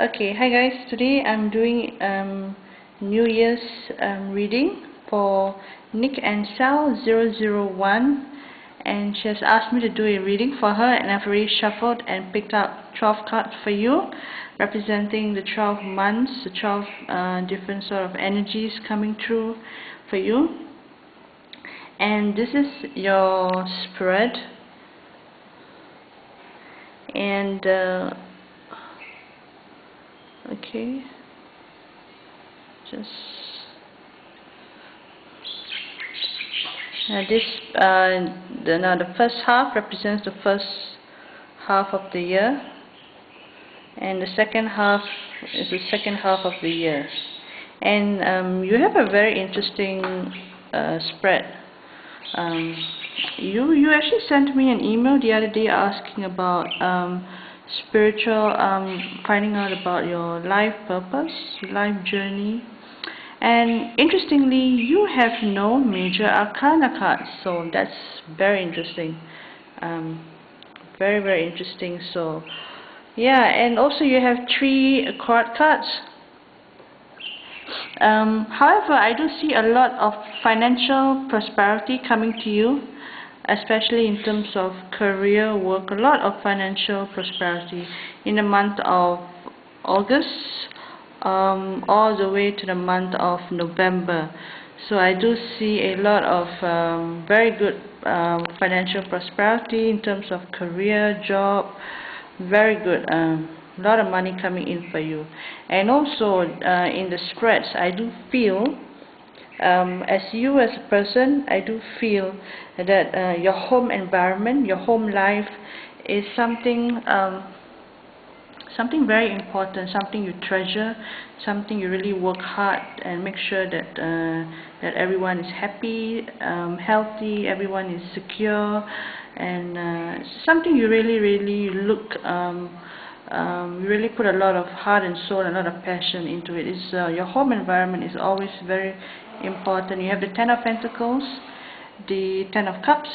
Okay, hi guys. Today I'm doing um, New Year's um, reading for Nick and Sal 001 and she has asked me to do a reading for her and I've already shuffled and picked up 12 cards for you representing the 12 months, the 12 uh, different sort of energies coming through for you. And this is your spread and uh, okay. Just now this uh, the, now the first half represents the first half of the year. And the second half is the second half of the year. And um, you have a very interesting uh, spread. Um, you you actually sent me an email the other day asking about um, spiritual um, finding out about your life purpose life journey. And interestingly you have no major arcana cards so that's very interesting. Um, very very interesting so yeah and also you have three court cards. Um, however I do see a lot of financial prosperity coming to you especially in terms of career work, a lot of financial prosperity in the month of August um, all the way to the month of November. So I do see a lot of um, very good um, financial prosperity in terms of career, job, very good. Um, a lot of money coming in for you. And also uh, in the spreads, I do feel um, as you as a person, I do feel that uh, your home environment, your home life is something um, something very important, something you treasure, something you really work hard and make sure that uh, that everyone is happy, um, healthy, everyone is secure, and uh, something you really really look um, um, you really put a lot of heart and soul a lot of passion into it. It's, uh, your home environment is always very important. You have the Ten of Pentacles, the Ten of Cups,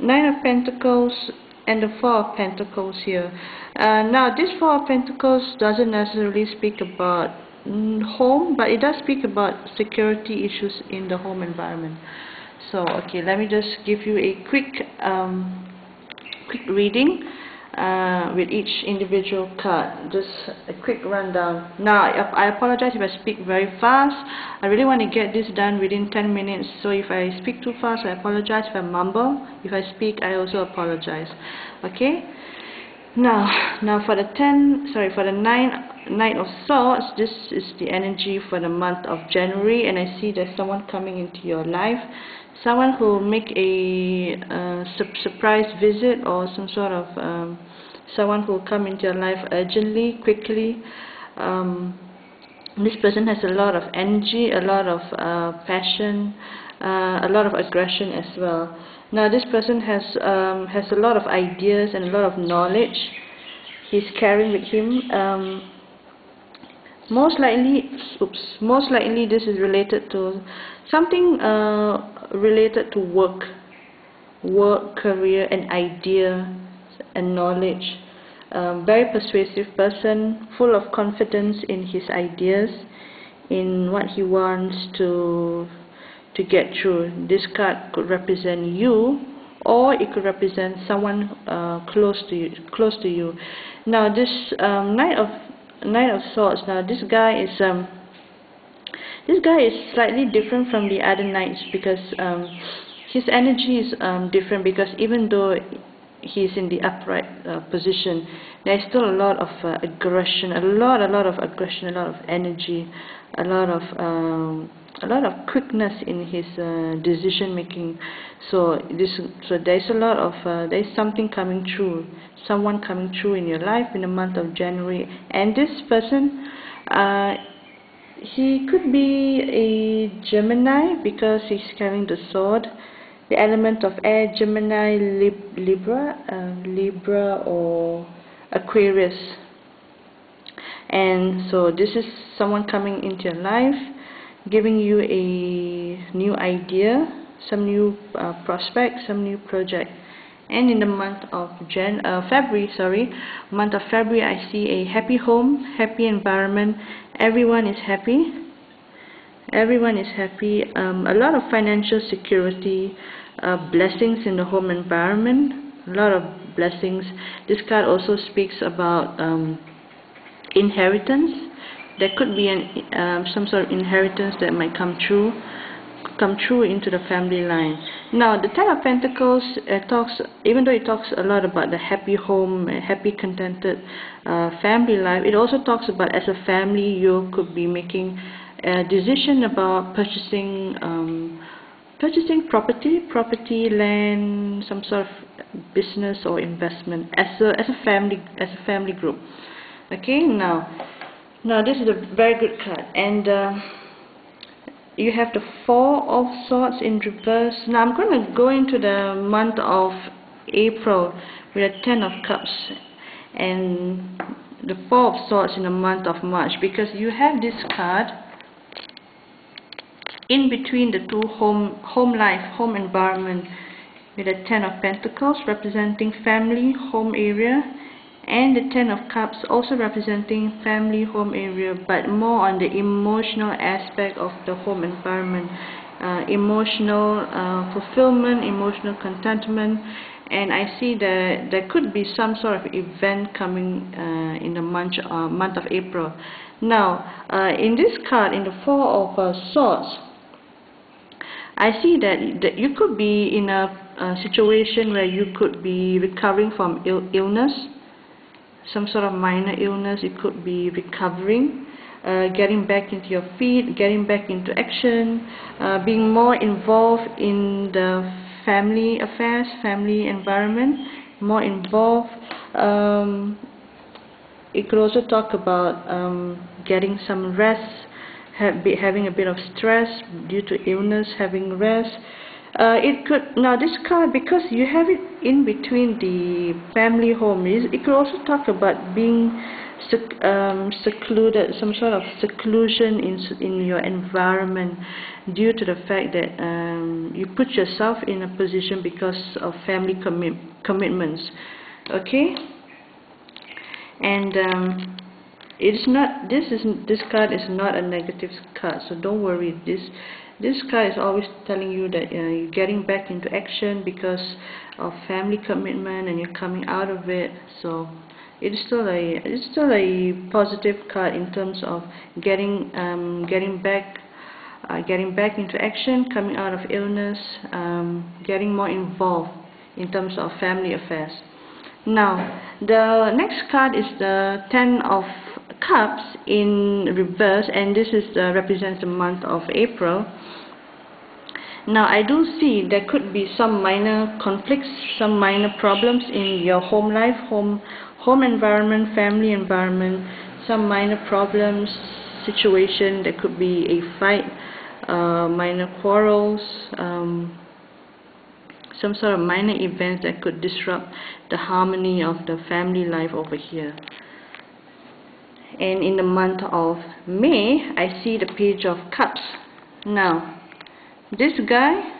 Nine of Pentacles, and the Four of Pentacles here. Uh, now, this Four of Pentacles doesn't necessarily speak about mm, home, but it does speak about security issues in the home environment. So, okay, let me just give you a quick, um, quick reading uh, with each individual card. Just a quick rundown. Now, I, I apologize if I speak very fast. I really want to get this done within 10 minutes. So if I speak too fast, I apologize. If I mumble, if I speak, I also apologize. Okay? Now, now for the 10, sorry, for the 9, Knight of Swords, this is the energy for the month of January, and I see there's someone coming into your life someone who make a uh, su surprise visit or some sort of um, someone who will come into your life urgently, quickly. Um, this person has a lot of energy, a lot of uh, passion, uh, a lot of aggression as well. Now this person has um, has a lot of ideas and a lot of knowledge. He's carrying with him. Um, most likely, oops, most likely this is related to something uh, related to work, work, career, and idea and knowledge. Um, very persuasive person, full of confidence in his ideas, in what he wants to to get through. This card could represent you, or it could represent someone uh, close to you. Close to you. Now, this um, Knight of Knight of Swords. Now, this guy is um, this guy is slightly different from the other knights because um, his energy is um, different because even though he's in the upright uh, position, there's still a lot of uh, aggression, a lot, a lot of aggression, a lot of energy, a lot of um, a lot of quickness in his uh, decision making. So this, so there's a lot of uh, there's something coming through, someone coming through in your life in the month of January, and this person. Uh, he could be a Gemini because he's carrying the sword. The element of air, Gemini, Lib Libra, uh, Libra or Aquarius. And so this is someone coming into your life, giving you a new idea, some new uh, prospect, some new project. and in the month of Jan uh, February sorry month of February I see a happy home happy environment. Everyone is happy. Everyone is happy. Um, a lot of financial security uh, blessings in the home environment. A lot of blessings. This card also speaks about um, inheritance there could be an um, some sort of inheritance that might come true come true into the family line now the ten of pentacles uh, talks even though it talks a lot about the happy home happy contented uh, family life it also talks about as a family you could be making a decision about purchasing um, purchasing property, property, land, some sort of business or investment as a as a family as a family group. Okay, now now this is a very good card and uh, you have the four of swords in reverse. Now I'm going to go into the month of April with a ten of cups and the four of swords in the month of March because you have this card in between the two home home life home environment with a ten of pentacles representing family home area and the ten of cups also representing family home area but more on the emotional aspect of the home environment. Uh, emotional uh, fulfillment emotional contentment and I see that there could be some sort of event coming uh, in the month, uh, month of April. Now uh, in this card in the four of uh, swords I see that, that you could be in a, a situation where you could be recovering from Ill illness, some sort of minor illness, you could be recovering, uh, getting back into your feet, getting back into action, uh, being more involved in the family affairs, family environment, more involved. Um, it could also talk about um, getting some rest, be having a bit of stress due to illness, having rest. Uh, it could now this card because you have it in between the family home. It could also talk about being sec, um, secluded, some sort of seclusion in in your environment due to the fact that um, you put yourself in a position because of family commi commitments. Okay, and. Um, it's not this is this card is not a negative card so don't worry this this card is always telling you that uh, you're getting back into action because of family commitment and you're coming out of it. So it's still a it's still a positive card in terms of getting um, getting back uh, getting back into action coming out of illness um, getting more involved in terms of family affairs. Now the next card is the ten of cups in reverse and this is uh, represents the month of April. Now I do see there could be some minor conflicts some minor problems in your home life home home environment family environment some minor problems situation there could be a fight uh, minor quarrels um, some sort of minor events that could disrupt the harmony of the family life over here and in the month of May I see the page of cups. Now this guy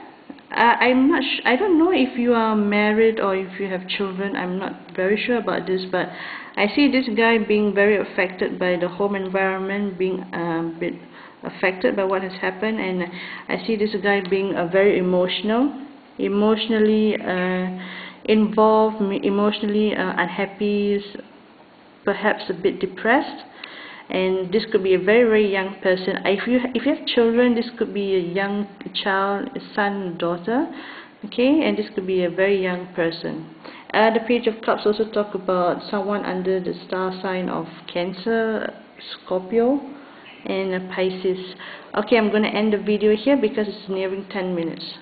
I, I'm not I don't know if you are married or if you have children. I'm not very sure about this but I see this guy being very affected by the home environment being a bit affected by what has happened. And I see this guy being a very emotional emotionally uh, involved emotionally uh, unhappy perhaps a bit depressed. And this could be a very very young person. If you if you have children this could be a young child son daughter okay? And this could be a very young person. Uh, the page of cups also talk about someone under the star sign of cancer Scorpio and Pisces. Okay I'm going to end the video here because it's nearing 10 minutes